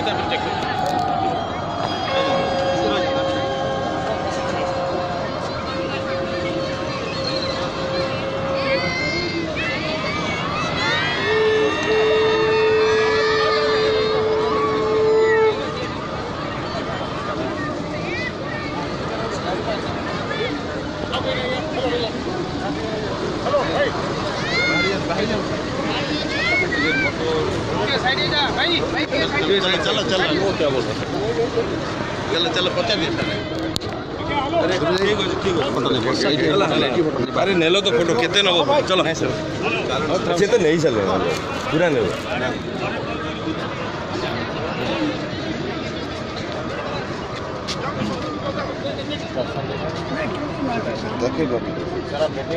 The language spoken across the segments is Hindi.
you double check it. Hello, hey. Bahaya. নিজের মতো চলো চলো কে বলো চলো চলো পচাবি আরে নেলো তো ফটো কেতে নেব চলো হ্যাঁ স্যার সে তো নেই চলে পুরা নেব দেখে দেখি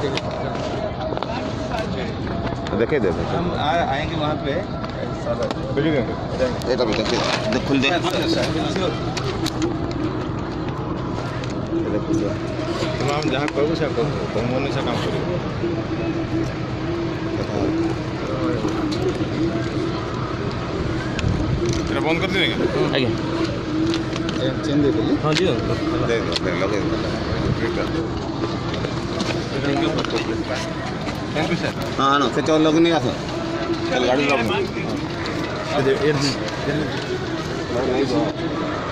देखे दे हम आ, आएंगे वहाँ पे बिल्डिंग देखो देखिए खुल दे तमाम जहाँ करूँ से करूँ भगवान से काम करूँ এটা বন্ধ করে দিন আগে চেন দিয়ে দিলি হ্যাঁ দিও দে দে লগে দে हाँ ना हाँ, चौल तो लोग नहीं आते गाड़ी लोग हाँ। नहीं